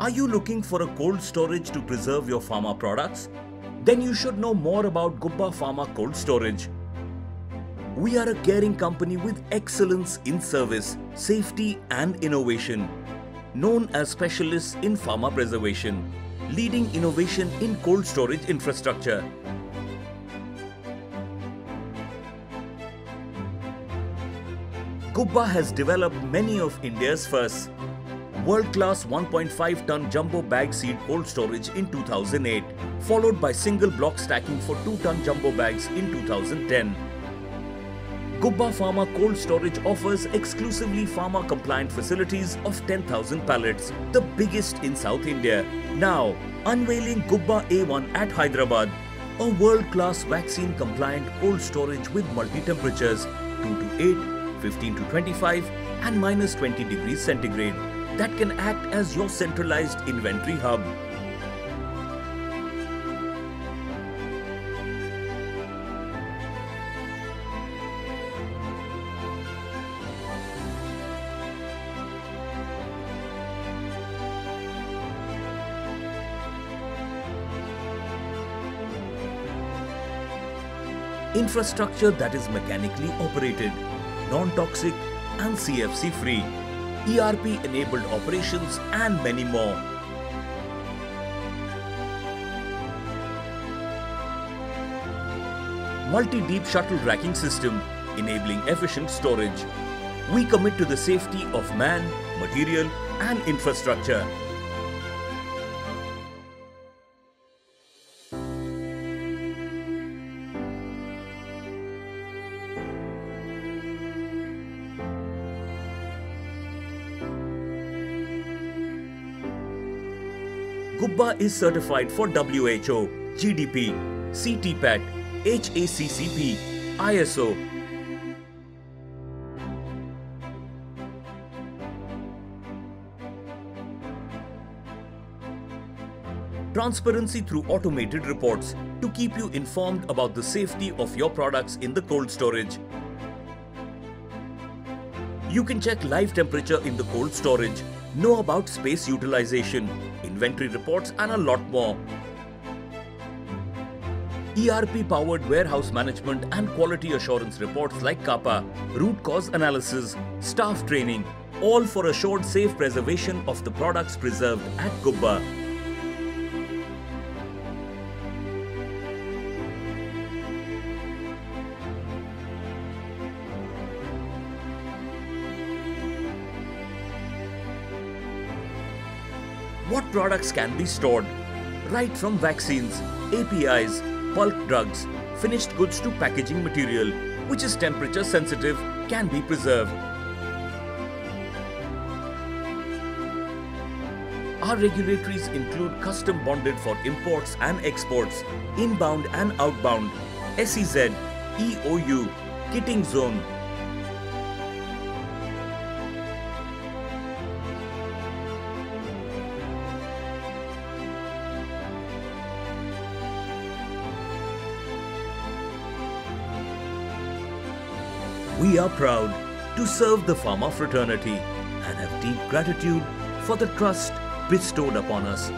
Are you looking for a cold storage to preserve your pharma products? Then you should know more about Gubba Pharma Cold Storage. We are a caring company with excellence in service, safety and innovation. Known as specialists in pharma preservation, leading innovation in cold storage infrastructure. Gubba has developed many of India's first world-class 1.5 ton jumbo bag seed cold storage in 2008, followed by single block stacking for 2 ton jumbo bags in 2010. Gubba Pharma Cold Storage offers exclusively pharma compliant facilities of 10,000 pallets, the biggest in South India. Now, unveiling Gubba A1 at Hyderabad, a world-class vaccine compliant cold storage with multi-temperatures 2 to 8, 15 to 25 and minus 20 degrees centigrade that can act as your centralized inventory hub. Infrastructure that is mechanically operated, non-toxic and CFC free. ERP enabled operations and many more. Multi-deep shuttle racking system enabling efficient storage. We commit to the safety of man, material and infrastructure. Gubba is certified for WHO, GDP, CTPAT, HACCP, ISO. Transparency through automated reports to keep you informed about the safety of your products in the cold storage. You can check live temperature in the cold storage, know about space utilization, inventory reports and a lot more. ERP powered warehouse management and quality assurance reports like CAPA, root cause analysis, staff training, all for assured safe preservation of the products preserved at Gubba. What products can be stored? Right from vaccines, APIs, bulk drugs, finished goods to packaging material, which is temperature sensitive, can be preserved. Our regulatories include custom bonded for imports and exports, inbound and outbound, SEZ, EOU, kitting zone, We are proud to serve the pharma fraternity and have deep gratitude for the trust bestowed upon us